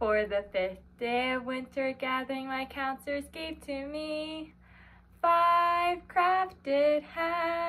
For the fifth day of winter gathering, my counselors gave to me five crafted hats.